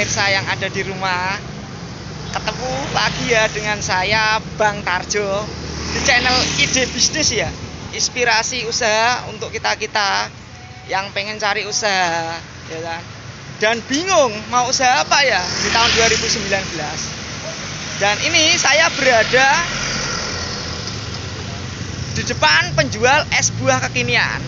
Pemirsa yang ada di rumah. Ketemu lagi ya dengan saya Bang Tarjo Di channel Ide Bisnis ya. Inspirasi usaha untuk kita-kita Yang pengen cari usaha ya kan? Dan bingung mau usaha apa ya di tahun 2019 Dan ini saya berada Di depan penjual es buah kekinian.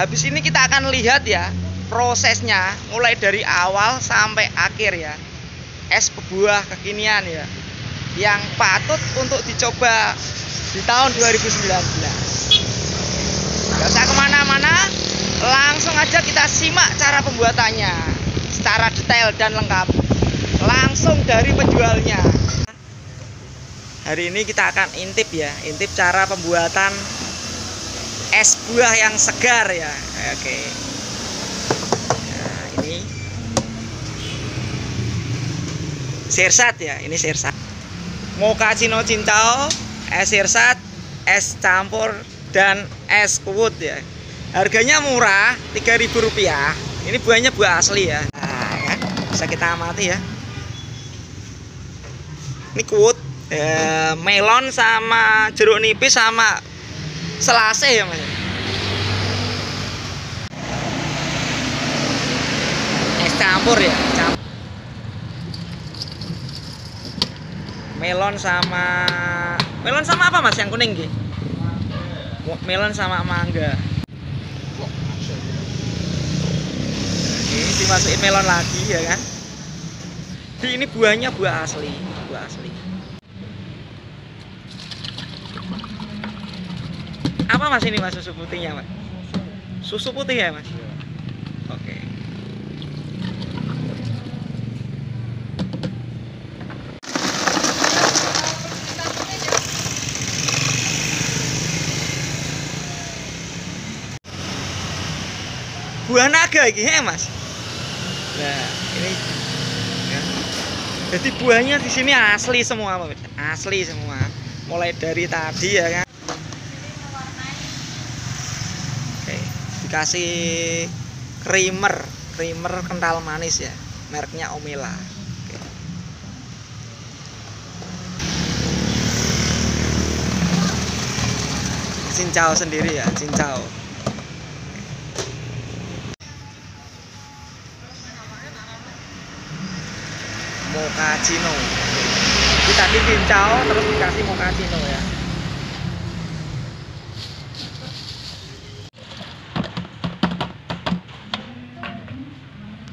Habis ini kita akan lihat ya prosesnya mulai dari awal sampai akhir ya. Es buah kekinian ya yang patut untuk dicoba di tahun 2019 gak usah ke mana-mana langsung aja kita simak cara pembuatannya secara detail dan lengkap. Langsung dari penjualnya. Hari ini kita akan intip ya intip cara pembuatan es buah yang segar ya. Oke. ini sirsat ya ini sirsat. Mochaccino cincau es sirsat es campur dan es kuwut ya. Harganya murah 3000 rupiah ini buahnya buah asli ya. Nah, ya. Bisa kita amati ya. Ini kuwut eh, melon sama jeruk nipis sama selase ya mas. Es campur ya campur. Melon sama melon sama apa mas yang kuning gitu melon sama mangga. Ini dimasukin melon lagi ya kan? Jadi ini buahnya buah asli buah asli. Apa mas ini mas susu putihnya mas? Susu putih ya mas oke buah naga ini ya mas? Nah ini ya. jadi buahnya di sini asli semua asli semua. Mulai dari tadi ya kan? Oke dikasih creamer. Creamer kental manis ya. Mereknya Omela cincau sendiri ya. Cincau mocacino tadi cincau terus dikasih mocacino ya.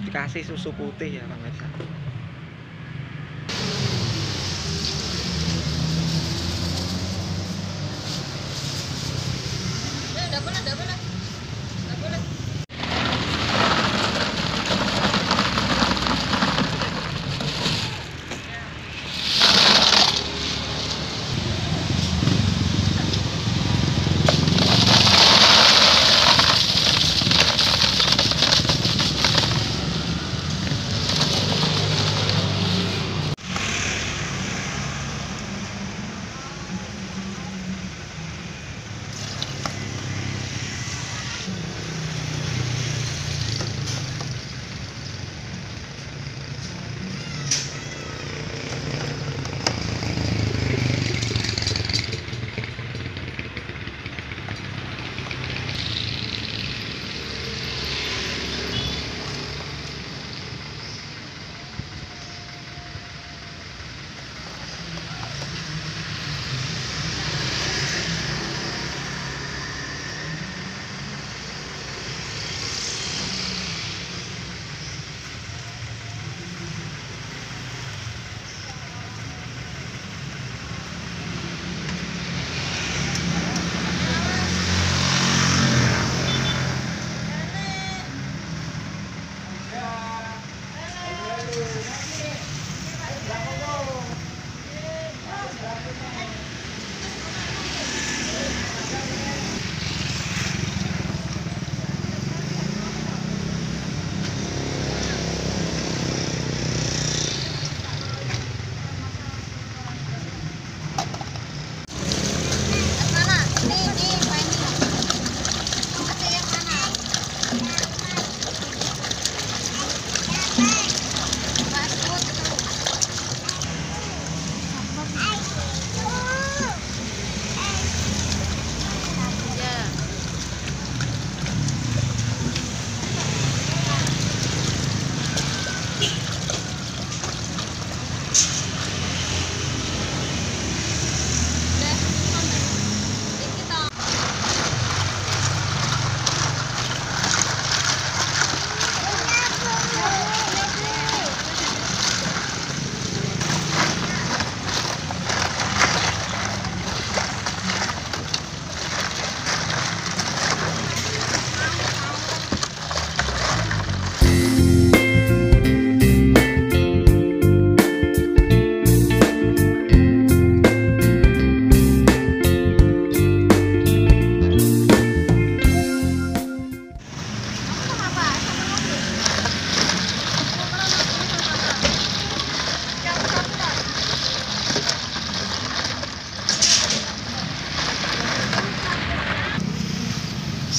Dikasih susu putih ya pemirsa eh, Dapat, dapat.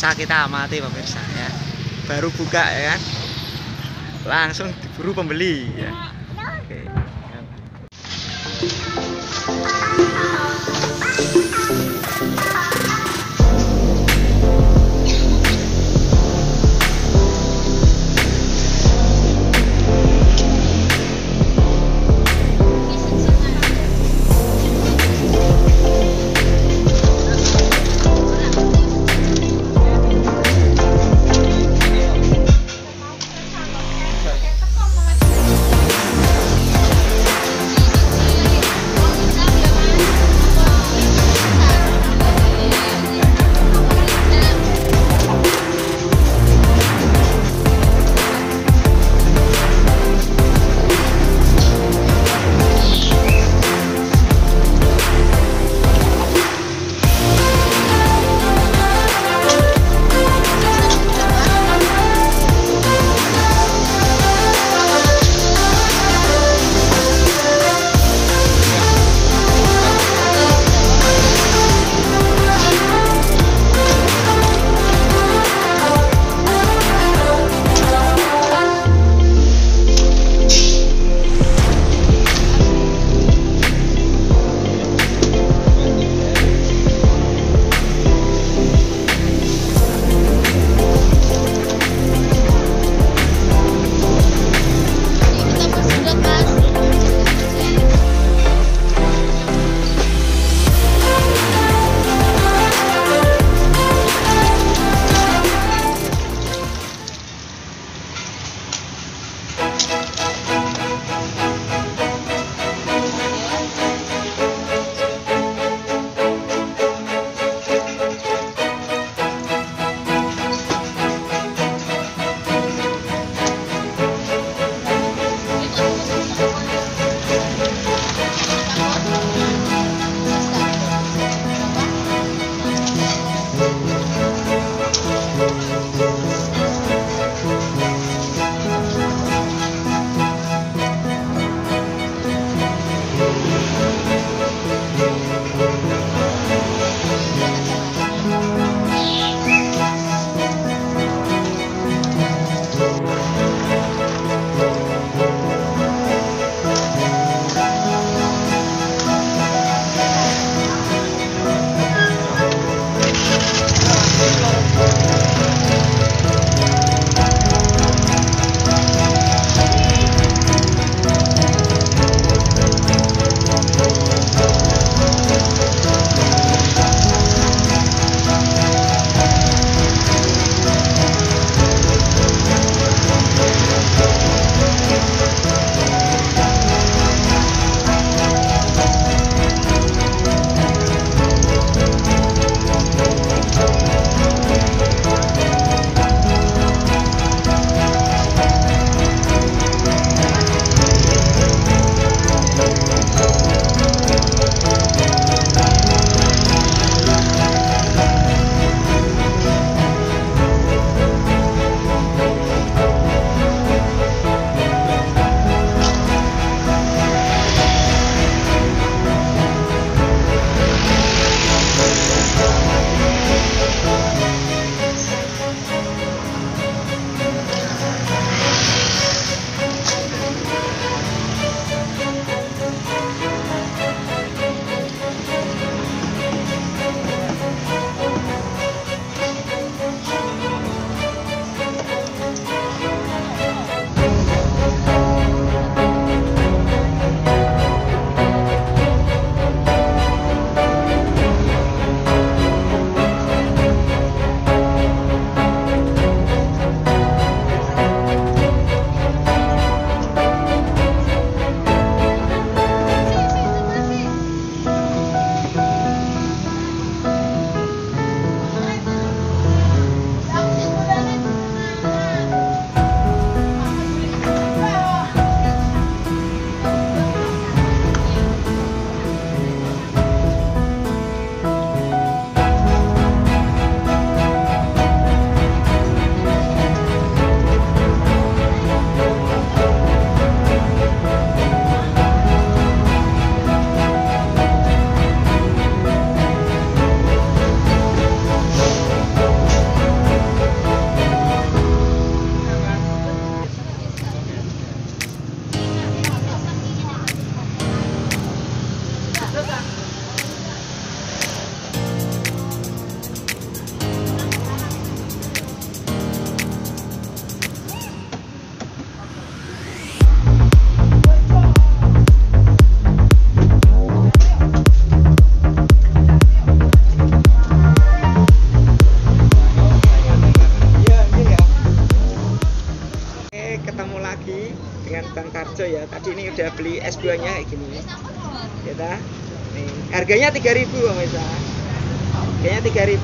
Bisa kita amati pemirsa ya. Baru buka ya. Kan langsung diburu pembeli ya dengan Bang Tarjo ya. Tadi ini udah beli es buahnya kayak gini. Ya ta? nih harganya 3000 pemirsa harganya 3000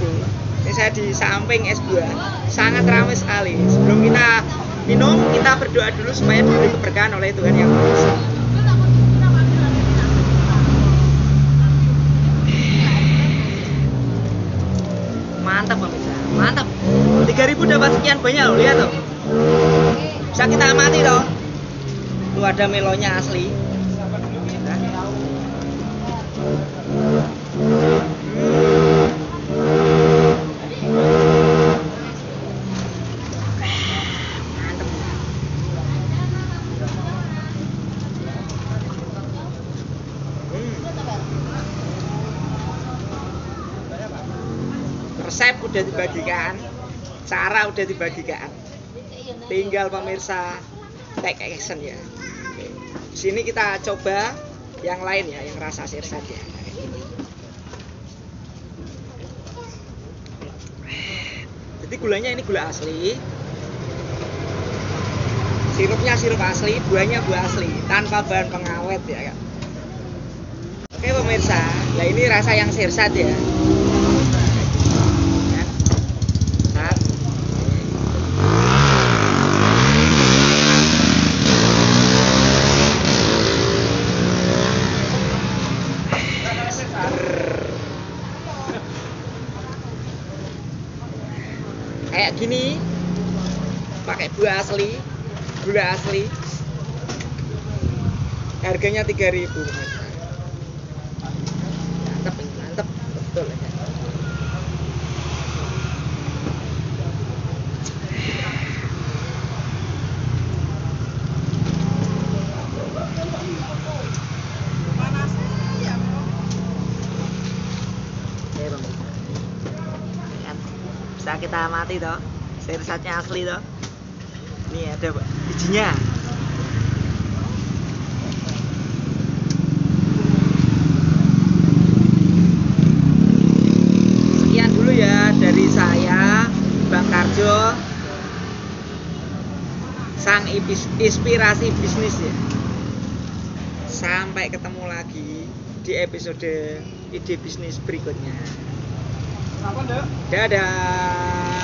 ini saya di samping es buah sangat ramai sekali. Sebelum kita minum kita berdoa dulu supaya diberi keberkahan oleh Tuhan yang Maha Esa. Mantap pemirsa mantap. 3000 dapat sekian banyak loh lihat tuh. Bisa kita toh tuh ada melonya asli. Resep udah dibagikan cara udah dibagikan. Tinggal pemirsa take action ya. Oke. sini kita coba yang lain ya yang rasa sirsat ya. Jadi gulanya ini gula asli. Sirupnya sirup asli buahnya buah asli tanpa bahan pengawet ya oke pemirsa. Nah ini rasa yang sirsat ya Kan? Sat. kayak gini pakai buah asli. Gula asli. Harganya 3000 pemirsa mantep mantep. Betul. Ya kita amati toh sirsatnya asli toh ini ada bijinya sekian dulu ya dari saya Bang Karjo. Sang inspirasi bisnis ya. Sampai ketemu lagi di episode ide bisnis berikutnya. Dadah